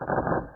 you.